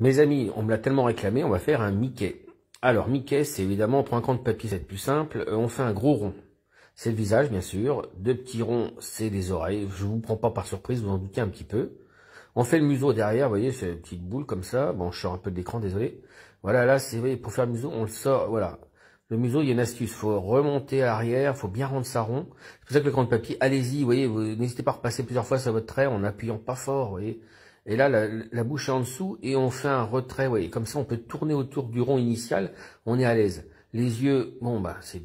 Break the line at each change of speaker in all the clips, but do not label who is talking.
Mes amis, on me l'a tellement réclamé, on va faire un Mickey. Alors, Mickey, c'est évidemment, on prend un camp de papier, c'est plus simple. Euh, on fait un gros rond. C'est le visage, bien sûr. Deux petits ronds, c'est les oreilles. Je vous prends pas par surprise, vous en doutez un petit peu. On fait le museau derrière, vous voyez, c'est une petite boule comme ça. Bon, je sors un peu de l'écran, désolé. Voilà, là, c'est pour faire le museau, on le sort, voilà. Le museau, il y a une astuce, faut remonter à l'arrière, faut bien rendre ça rond. C'est pour ça que le camp de papier, allez-y, vous voyez, n'hésitez pas à repasser plusieurs fois sur votre trait en appuyant pas fort, vous voyez. Et là, la, bouche est en dessous et on fait un retrait. Voyez, comme ça, on peut tourner autour du rond initial. On est à l'aise. Les yeux, bon, bah, c'est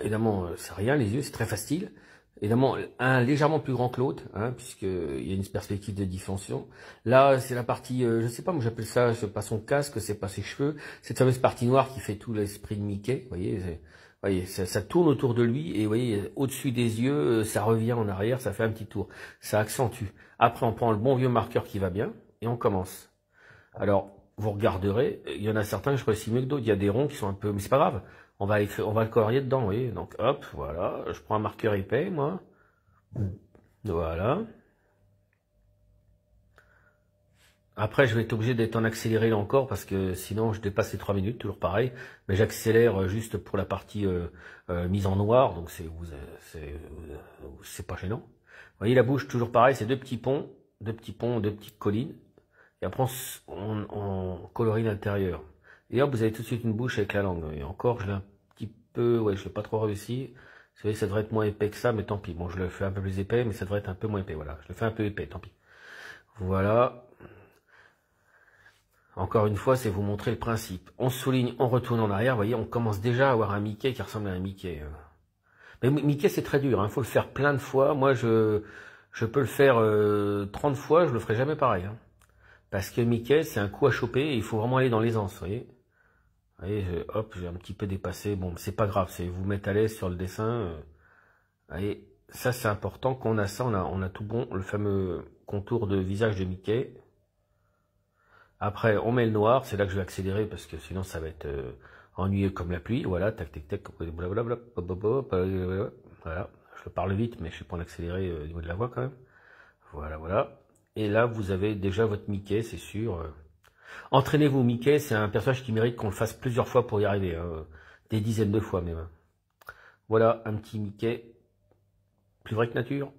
évidemment, c'est rien. Les yeux, c'est très facile. Évidemment, un légèrement plus grand que l'autre, hein, puisqu'il y a une perspective de diffusion. Là, c'est la partie, euh, je sais pas, moi j'appelle ça, c'est pas son casque, c'est pas ses cheveux, cette fameuse partie noire qui fait tout l'esprit de Mickey. Vous voyez, voyez, ça, ça, tourne autour de lui et vous voyez, au-dessus des yeux, euh, ça revient en arrière, ça fait un petit tour. Ça accentue. Après, on prend le bon vieux marqueur qui va bien et on commence. Alors, vous regarderez, il y en a certains que je réussis mieux que d'autres. Il y a des ronds qui sont un peu, mais c'est pas grave. On va le colorier dedans, voyez. Donc, hop, voilà. Je prends un marqueur épais, moi. Voilà. Après, je vais être obligé d'être en accéléré là encore parce que sinon je dépasse les 3 minutes, toujours pareil. Mais j'accélère juste pour la partie euh, euh, mise en noir, donc c'est c'est pas gênant. Vous voyez la bouche, toujours pareil, c'est deux petits ponts, deux petits ponts, deux petites collines. Et après, on, colorie l'intérieur. Et hop, vous avez tout de suite une bouche avec la langue. Et encore, je l'ai un petit peu, ouais, je l'ai pas trop réussi. Vous savez, ça devrait être moins épais que ça, mais tant pis. Bon, je le fais un peu plus épais, mais ça devrait être un peu moins épais. Voilà, je le fais un peu épais, tant pis. Voilà. Encore une fois, c'est vous montrer le principe. On souligne, on retourne en arrière. Vous voyez, on commence déjà à avoir un Mickey qui ressemble à un Mickey. Euh. Mais Mickey, c'est très dur. Il hein. faut le faire plein de fois. Moi, je, je peux le faire euh, 30 fois. Je le ferai jamais pareil. Hein. Parce que Mickey, c'est un coup à choper. Et il faut vraiment aller dans l'aisance. Vous voyez, voyez hop, j'ai un petit peu dépassé. Bon, c'est pas grave. C'est vous mettre à l'aise sur le dessin. Euh. Vous voyez, ça, c'est important. Quand on a ça, on a, on a tout bon. Le fameux contour de visage de Mickey. Après, on met le noir. C'est là que je vais accélérer parce que sinon, ça va être... Euh, ennuyeux comme la pluie, voilà, tac, tac, tac, blablabla, voilà, je parle vite, mais je suis pas en accéléré au niveau de la voix quand même, voilà, voilà, et là, vous avez déjà votre Mickey, c'est sûr, entraînez-vous Mickey, c'est un personnage qui mérite qu'on le fasse plusieurs fois pour y arriver, des dizaines de fois même, voilà, un petit Mickey, plus vrai que nature,